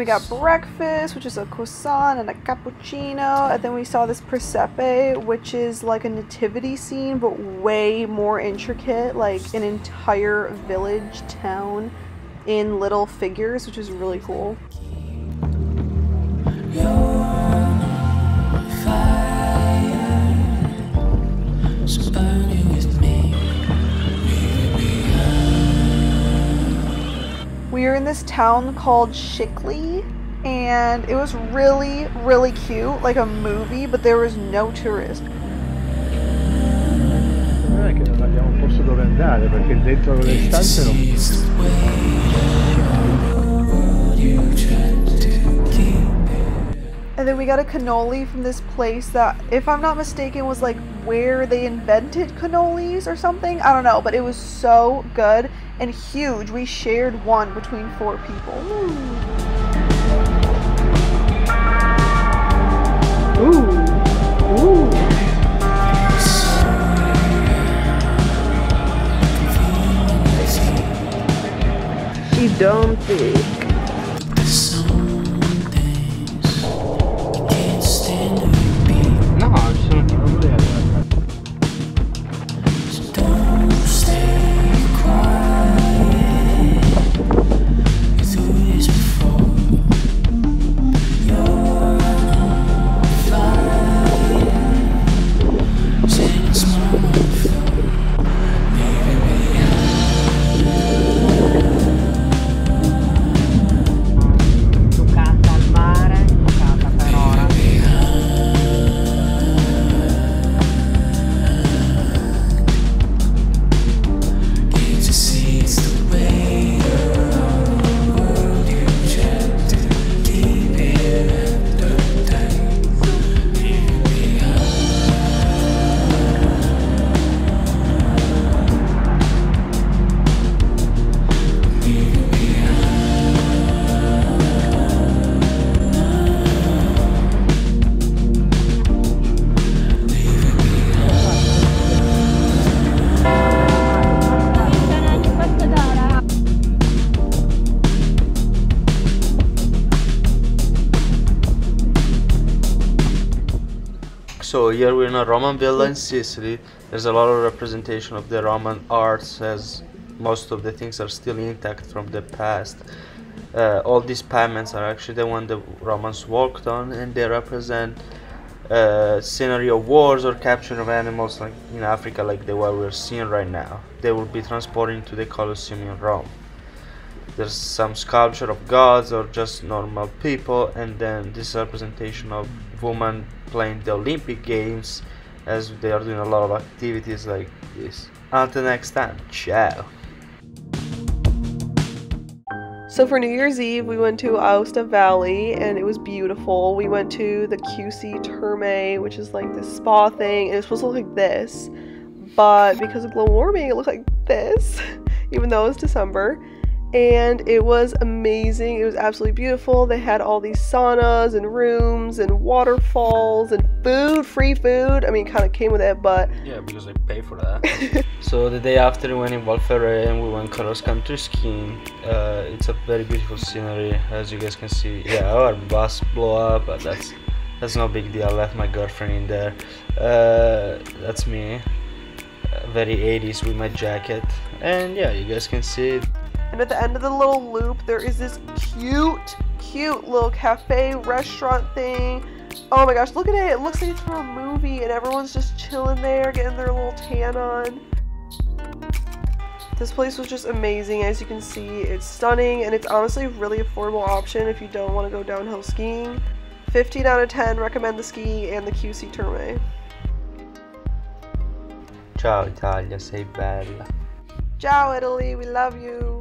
We got breakfast, which is a croissant and a cappuccino. And then we saw this presepe, which is like a nativity scene, but way more intricate, like an entire village town in little figures, which is really cool. This town called Scicli, and it was really, really cute, like a movie, but there was no tourist. Non è che non abbiamo posto dove andare perché dentro le stanze non. And then we got a cannoli from this place that, if I'm not mistaken, was like where they invented cannolis or something. I don't know, but it was so good and huge. We shared one between four people. Ooh! Ooh! Don't think. So here we're in a Roman villa in Sicily. There's a lot of representation of the Roman arts as most of the things are still intact from the past. Uh, all these pavements are actually the one the Romans walked on and they represent uh, scenery of wars or capture of animals like in Africa like the one we're seeing right now. They will be transported to the Colosseum in Rome. There's some sculpture of gods or just normal people and then this representation of women playing the Olympic Games as they are doing a lot of activities like this. Until next time, ciao. So for New Year's Eve, we went to Aosta Valley and it was beautiful. We went to the QC Terme, which is like this spa thing, and it was supposed to look like this. But because of global warming, it looked like this, even though it was December. And it was amazing. It was absolutely beautiful. They had all these saunas and rooms and waterfalls and food, free food. I mean, kind of came with it, but Yeah, because they pay for that. so the day after we went in Val Ferret and we went cross country skiing. Uh, it's a very beautiful scenery, as you guys can see. Yeah, our bus blew up, but that's that's no big deal. I left my girlfriend in there. Uh, that's me. Uh, very 80s with my jacket, and yeah, you guys can see it. And at the end of the little loop, there is this cute, cute little cafe restaurant thing. Oh my gosh, look at it. It looks like it's from a movie, and everyone's just chilling there, getting their little tan on. This place was just amazing. As you can see, it's stunning, and it's honestly a really affordable option if you don't want to go downhill skiing. 15 out of 10 recommend the ski and the QC Terme. Ciao Italia, sei bella. Ciao, Italy. We love you.